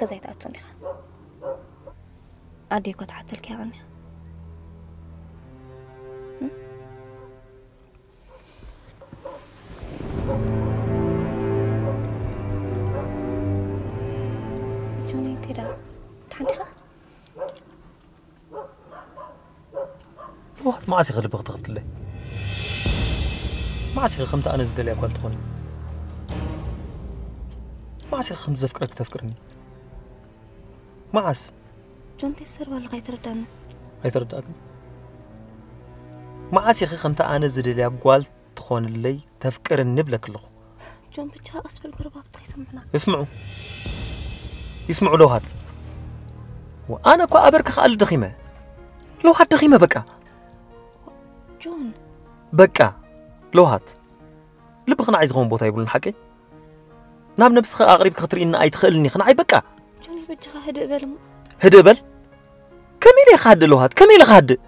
gazeextaatuniqa adii kod xatalkeeqani واحد ما عسي غير بغض غض الله ما عسي غير خمت أنا زدلي أقول تقولي ما عسي خمت زفكرك تفكرني ما عس ጆን ተሰርባሉ ከይትረዳኒ ኣይትረዳእክን መዓስ ኢኺ ከምቲ ኣነ ዝደልያ ጓል ትኾንለይ ተፍቅርኒ ብለክ ኣለኹ ጆን ብቻ ቀስ ብል ጎረባብቲ ከይሰምዑና ይስምዑ ይስምዑ ለውሃት ኣነ እኳ ኣበርካ ከኣሉ ደኺመ ለውሃት ደኺመ በቃ ጆን በቃ ለውሃት ልብኺ ንዓይ ዝኸውን ቦታ ይብሉን ሓቂ ናብ ነብስኻ ኣቕሪብካ ክትርኢና ኣይትኽእልኒ ኢኺ ንዓይ በቃ ጆኒ በጅኻ ህድእ በል እሞ ህድእ በል ከመይ ኢለ ይካ ሃድእ ለውሃት ከመይ ኢለ ካ ሃድእ